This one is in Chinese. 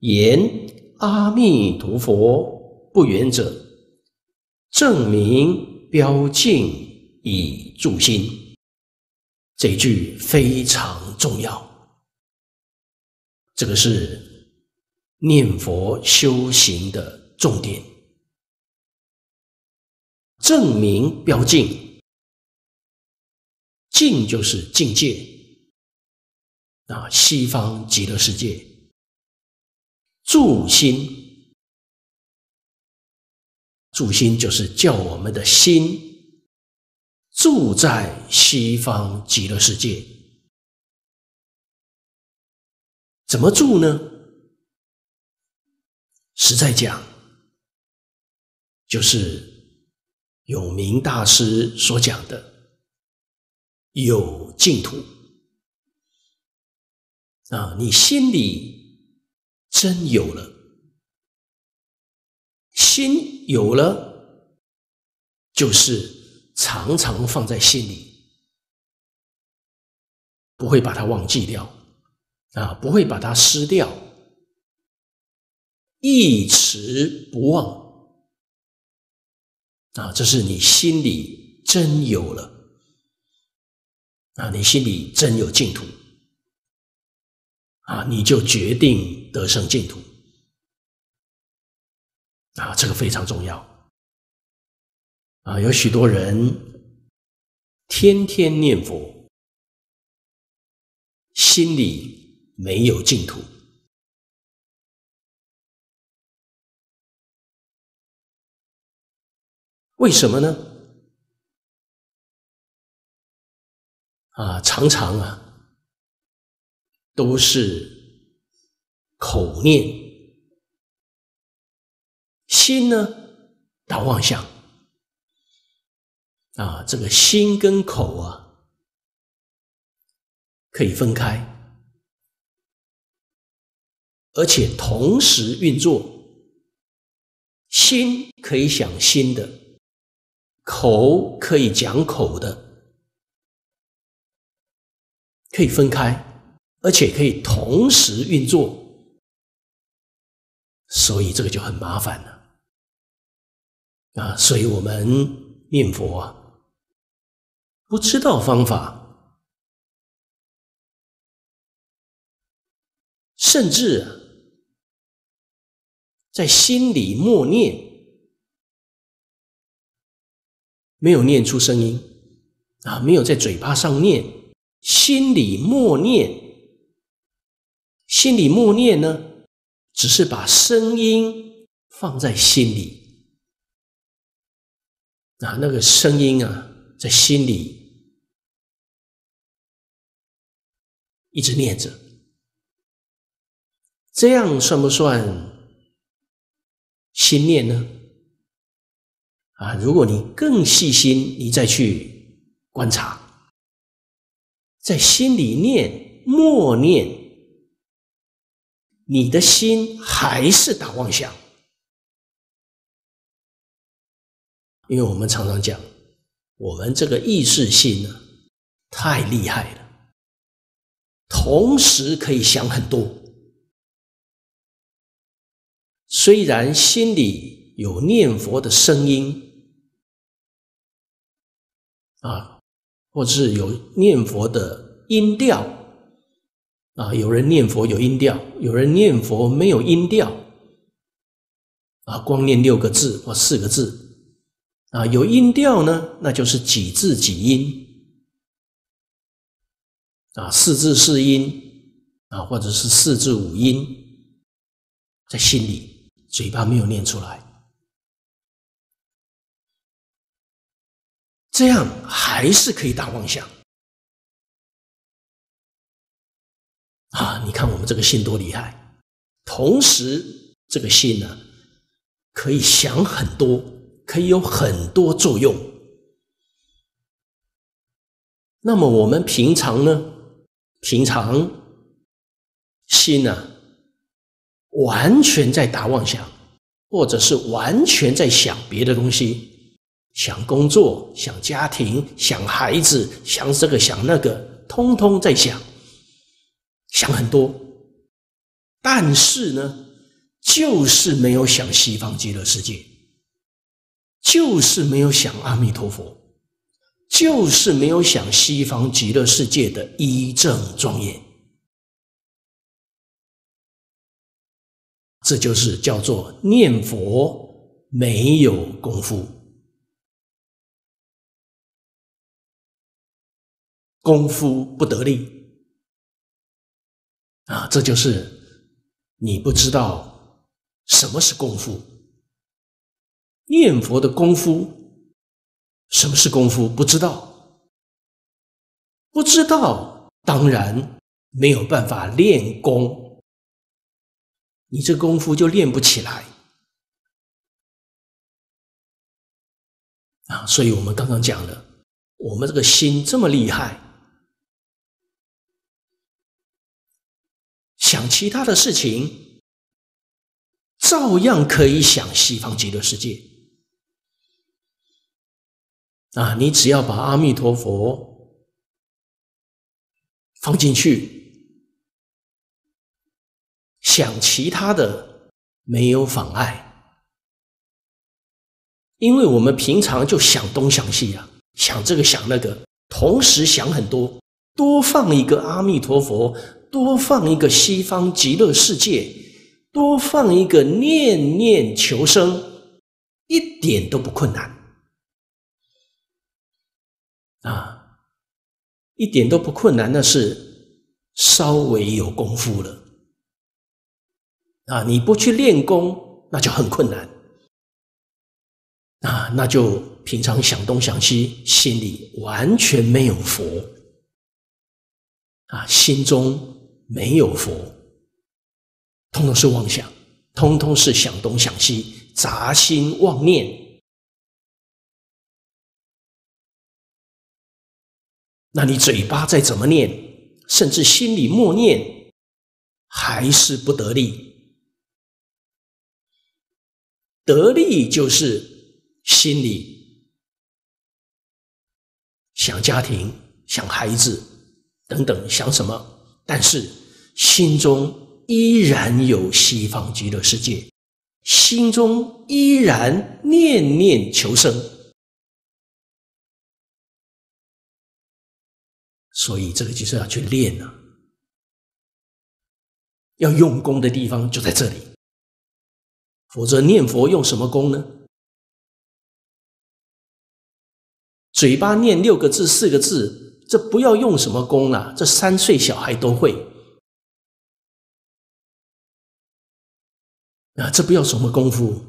言阿弥陀佛不远者，证明标境以助心。这句非常重要，这个是念佛修行的重点。证明标境，境就是境界啊，西方极乐世界。助心，助心就是叫我们的心住在西方极乐世界。怎么住呢？实在讲，就是永明大师所讲的有净土啊，你心里。真有了，心有了，就是常常放在心里，不会把它忘记掉，啊，不会把它失掉，一直不忘，啊，这是你心里真有了，啊，你心里真有净土。啊，你就决定得生净土啊，这个非常重要啊。有许多人天天念佛，心里没有净土，为什么呢？啊，常常啊。都是口念，心呢打妄想。啊，这个心跟口啊可以分开，而且同时运作，心可以想心的，口可以讲口的，可以分开。而且可以同时运作，所以这个就很麻烦了啊！所以我们念佛，不知道方法，甚至在心里默念，没有念出声音啊，没有在嘴巴上念，心里默念。心里默念呢，只是把声音放在心里啊，那个声音啊，在心里一直念着，这样算不算心念呢？啊，如果你更细心，你再去观察，在心里念默念。你的心还是打妄想，因为我们常常讲，我们这个意识心呢，太厉害了，同时可以想很多。虽然心里有念佛的声音啊，或是有念佛的音调。啊，有人念佛有音调，有人念佛没有音调，啊，光念六个字或四个字，啊，有音调呢，那就是几字几音，啊，四字四音，啊，或者是四字五音，在心里，嘴巴没有念出来，这样还是可以打妄想。啊，你看我们这个心多厉害！同时，这个心呢，可以想很多，可以有很多作用。那么我们平常呢，平常心呢，完全在打妄想，或者是完全在想别的东西，想工作、想家庭、想孩子、想这个想那个，通通在想。想很多，但是呢，就是没有想西方极乐世界，就是没有想阿弥陀佛，就是没有想西方极乐世界的一正庄严。这就是叫做念佛没有功夫，功夫不得力。啊！这就是你不知道什么是功夫。念佛的功夫，什么是功夫？不知道，不知道，当然没有办法练功。你这功夫就练不起来啊！所以我们刚刚讲了，我们这个心这么厉害，想其他的事情，照样可以想西方极乐世界啊！你只要把阿弥陀佛放进去。想其他的没有妨碍，因为我们平常就想东想西啊，想这个想那个，同时想很多，多放一个阿弥陀佛，多放一个西方极乐世界，多放一个念念求生，一点都不困难啊，一点都不困难，那是稍微有功夫了。啊，你不去练功，那就很困难。啊，那就平常想东想西，心里完全没有佛。啊，心中没有佛，通通是妄想，通通是想东想西，杂心妄念。那你嘴巴再怎么念，甚至心里默念，还是不得力。得力就是心里想家庭、想孩子等等，想什么？但是心中依然有西方极乐世界，心中依然念念求生。所以这个就是要去练了，要用功的地方就在这里。否则念佛用什么功呢？嘴巴念六个字、四个字，这不要用什么功啊？这三岁小孩都会啊！这不要什么功夫？